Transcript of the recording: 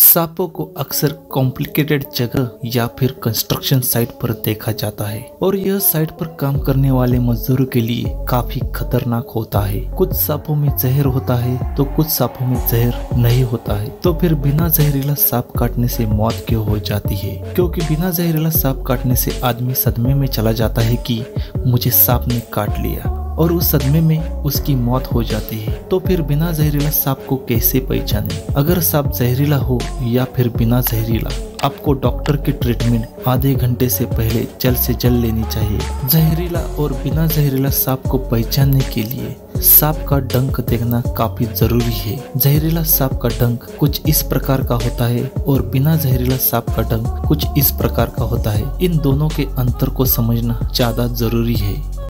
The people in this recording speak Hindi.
सांपों को अक्सर कॉम्प्लिकेटेड जगह या फिर कंस्ट्रक्शन साइट पर देखा जाता है और यह साइट पर काम करने वाले मजदूरों के लिए काफ़ी खतरनाक होता है। कुछ सांपों में जहर होता है तो कुछ सांपों में जहर नहीं होता है। तो फिर बिना जहरीला सांप काटने से मौत क्यों हो जाती है? क्योंकि बिना जहरीला सांप काटने से आदमी सदमे में चला जाता है कि मुझे सांप ने काट लिया। और उस सदमे में उसकी मौत हो जाती है। तो फिर बिना जहरीला सांप को कैसे पहचाने? अगर सांप जहरीला हो या फिर बिना जहरीला, आपको डॉक्टर की ट्रीटमेंट आधे घंटे से पहले जल्द से जल्द लेनी चाहिए। जहरीला और बिना जहरीला सांप को पहचानने के लिए सांप का डंक देखना काफ़ी ज़रूरी है। जहरीला सांप का डंक कुछ इस प्रकार का होता है और बिना जहरीला सांप का डंक कुछ इस प्रकार का होता है। इन दोनों के अंतर को समझना ज़्यादा ज़रूरी है।